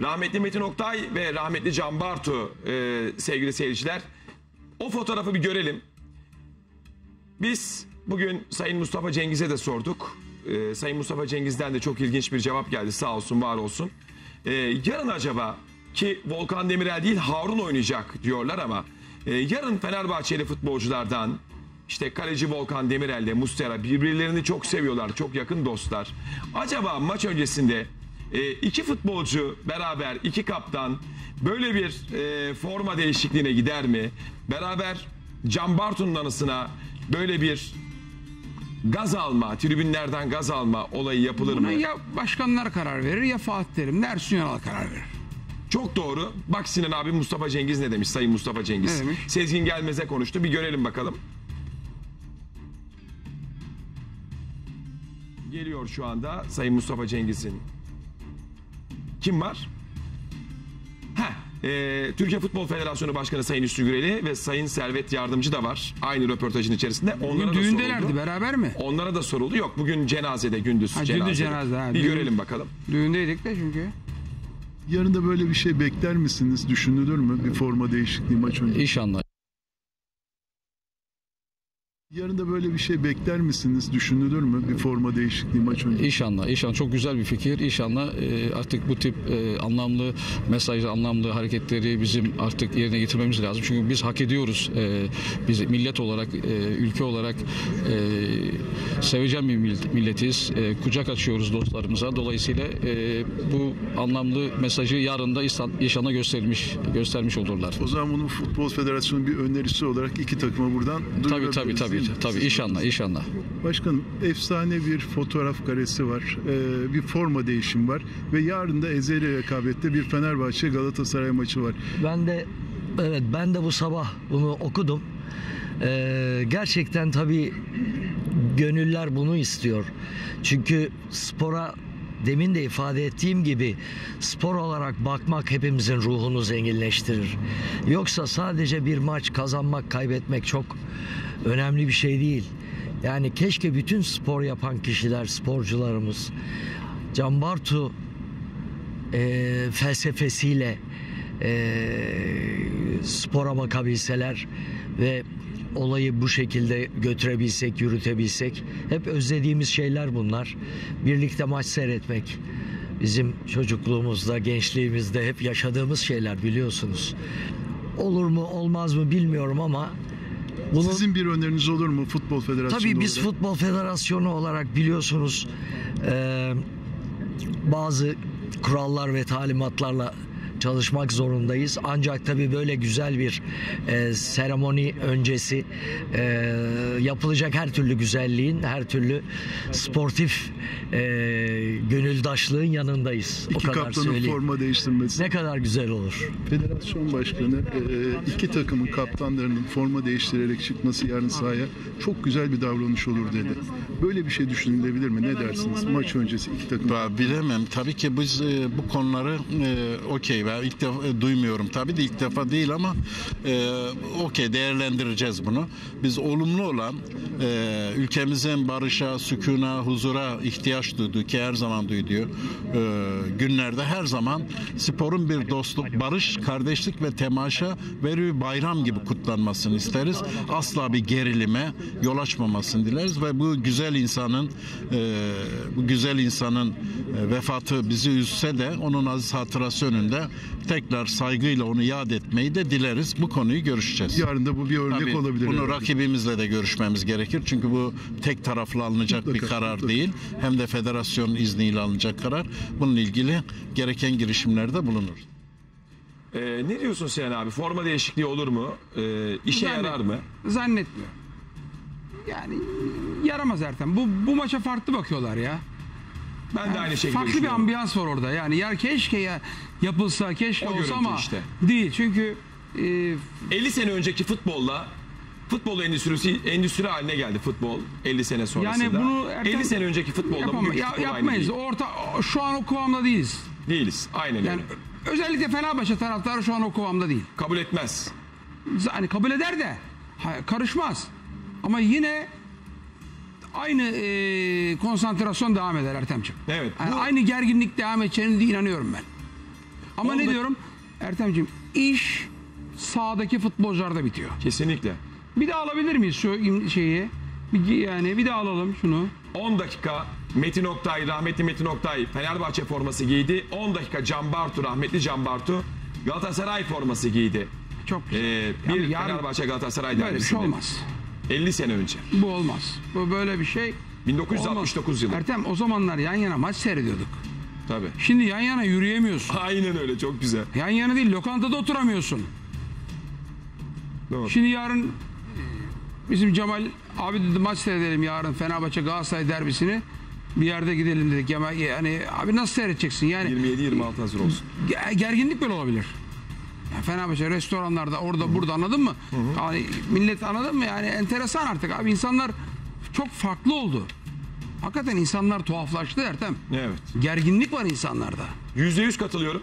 Rahmetli Metin Oktay ve rahmetli Can Bartu e, sevgili seyirciler. O fotoğrafı bir görelim. Biz bugün Sayın Mustafa Cengiz'e de sorduk. Ee, Sayın Mustafa Cengiz'den de çok ilginç bir cevap geldi sağ olsun var olsun. Ee, yarın acaba ki Volkan Demirel değil Harun oynayacak diyorlar ama e, yarın Fenerbahçeli futbolculardan işte kaleci Volkan Demirel ile Mustera birbirlerini çok seviyorlar. Çok yakın dostlar. Acaba maç öncesinde e, iki futbolcu beraber iki kaptan böyle bir e, forma değişikliğine gider mi? Beraber Can Bartu'nun anısına böyle bir gaz alma, tribünlerden gaz alma olayı yapılır mı? Buna ya başkanlar karar verir ya Fatih Terim de Ersun Yanal karar verir. Çok doğru. Bak Sinan abi Mustafa Cengiz ne demiş? Sayın Mustafa Cengiz. Ne demiş? Sezgin Gelmez'e konuştu. Bir görelim bakalım. Geliyor şu anda Sayın Mustafa Cengiz'in. Kim var? Heh, e, Türkiye Futbol Federasyonu Başkanı Sayın Üstü Güreli ve Sayın Servet Yardımcı da var. Aynı röportajın içerisinde. Onlara Bugün da düğündelerdi soruldu. beraber mi? Onlara da soruldu. Yok bugün cenazede gündüz Ha, gündüz cenazede. cenaze, ha. Bir Düğün- görelim bakalım. Düğündeydik de çünkü. Yarın da böyle bir şey bekler misiniz? Düşünülür mü? Bir forma değişikliği maç önce. İnşallah. Yarın da böyle bir şey bekler misiniz? Düşünülür mü? Bir forma değişikliği maç önce. İnşallah. İnşallah çok güzel bir fikir. İnşallah e, artık bu tip e, anlamlı mesajlı, anlamlı hareketleri bizim artık yerine getirmemiz lazım. Çünkü biz hak ediyoruz. E, biz millet olarak, e, ülke olarak e, sevecen bir mil- milletiz. E, kucak açıyoruz dostlarımıza. Dolayısıyla e, bu anlamlı mesajı yarın da inşallah göstermiş göstermiş olurlar. O zaman bunu Futbol Federasyonu bir önerisi olarak iki takıma buradan Tabii tabii duyurabiliriz, tabii. Tabii inşallah inşallah. Başkanım efsane bir fotoğraf karesi var. Ee, bir forma değişim var. Ve yarın da ezeli rekabette bir Fenerbahçe Galatasaray maçı var. Ben de evet ben de bu sabah bunu okudum. Ee, gerçekten tabii gönüller bunu istiyor. Çünkü spora demin de ifade ettiğim gibi spor olarak bakmak hepimizin ruhunu zenginleştirir. Yoksa sadece bir maç kazanmak, kaybetmek çok önemli bir şey değil. Yani keşke bütün spor yapan kişiler, sporcularımız Can Bartu e, felsefesiyle e, spora bakabilseler ve olayı bu şekilde götürebilsek, yürütebilsek hep özlediğimiz şeyler bunlar. Birlikte maç seyretmek bizim çocukluğumuzda, gençliğimizde hep yaşadığımız şeyler biliyorsunuz. Olur mu, olmaz mı bilmiyorum ama bunun Sizin bir öneriniz olur mu Futbol Federasyonu Tabii biz olarak? Futbol Federasyonu olarak biliyorsunuz eee, bazı kurallar ve talimatlarla çalışmak zorundayız. Ancak tabii böyle güzel bir eee, seremoni öncesi eee, yapılacak her türlü güzelliğin, her türlü sportif eee gönüldaşlığın yanındayız. İki o kadar kaptanın söyleyeyim. forma değiştirmesi. Ne kadar güzel olur. Federasyon başkanı e, iki takımın kaptanlarının forma değiştirerek çıkması yarın sahaya çok güzel bir davranış olur dedi. Böyle bir şey düşünülebilir mi? Ne dersiniz? Maç öncesi iki takım. Ben bilemem. Tabii ki biz e, bu konuları e, okey. Ben ilk defa duymuyorum. Tabii de ilk defa değil ama okey değerlendireceğiz bunu. Biz olumlu olan ülkemizin barışa, sükuna, huzura ihtiyaç duyduğu ki her zaman duyduğu e, günlerde her zaman sporun bir dostluk, barış, kardeşlik ve temaşa ve bir bayram gibi kutlanmasını isteriz. Asla bir gerilime yol açmamasını dileriz ve bu güzel insanın e, bu güzel insanın e, vefatı bizi üzse de onun aziz hatırası önünde tekrar saygıyla onu yad etmeyi de dileriz. Bu konuyu görüşeceğiz. Yarın da bu bir örnek Tabii olabilir. Bunu herhalde. rakibimizle de görüşmemiz gerekir. Çünkü bu tek taraflı alınacak bir Mutlaka, karar mutlaka. değil. Hem de federasyon izniyle alınacak karar. Bununla ilgili gereken girişimlerde bulunur. Ee, ne diyorsun Sinan abi? Forma değişikliği olur mu? Ee, işe Zannet- yarar mı? Zannetmiyorum. Yani yaramaz Ertem. Bu, bu maça farklı bakıyorlar ya. Ben de aynı şekilde Farklı bir ambiyans var orada. Yani ya keşke ya yapılsa, keşke O olsa ama işte. değil. Çünkü e, 50 sene önceki futbolla futbol endüstrisi endüstri haline geldi futbol 50 sene sonrasında. Yani bunu Ertem- 50 sene önceki futbolla yapama- bugünkü ya- futbol aynı yapmayız. değil. Orta şu an o kıvamda değiliz. Değiliz. Aynen Yani öyle. özellikle Fenerbahçe taraftarı şu an o kıvamda değil. Kabul etmez. Hani kabul eder de karışmaz. Ama yine aynı e, konsantrasyon devam eder Ertemciğim. Evet, Yani bu- aynı gerginlik devam edeceğine de inanıyorum ben. Ama On ne diyorum? Ertemciğim iş sahadaki futbolcularda bitiyor. Kesinlikle. Bir daha alabilir miyiz şu şeyi? Bir, yani bir daha alalım şunu. 10 dakika Metin Oktay, rahmetli Metin Oktay Fenerbahçe forması giydi. 10 dakika Can Bartu, rahmetli Can Bartu Galatasaray forması giydi. Çok güzel. Ee, Yani bir yarın Fenerbahçe Galatasaray böyle bir şey derbisinde. olmaz. 50 sene önce. Bu olmaz. Bu böyle bir şey 1969 olmaz. yılı. Ertem o zamanlar yan yana maç seyrediyorduk. Tabii. Şimdi yan yana yürüyemiyorsun. Aynen öyle çok güzel. Yan yana değil lokantada oturamıyorsun. Doğru. Şimdi yarın bizim Cemal abi dedi maç seyredelim yarın Fenerbahçe Galatasaray derbisini. Bir yerde gidelim dedik. Ya, yani abi nasıl seyredeceksin? Yani 27-26 hazır olsun. ge- gerginlik böyle olabilir. Ya Fenerbahçe restoranlarda orada burada anladın mı? Yani millet anladın mı? Yani enteresan artık abi insanlar çok farklı oldu. Hakikaten insanlar tuhaflaştı Ertem. Evet. Gerginlik var insanlarda. %100 katılıyorum.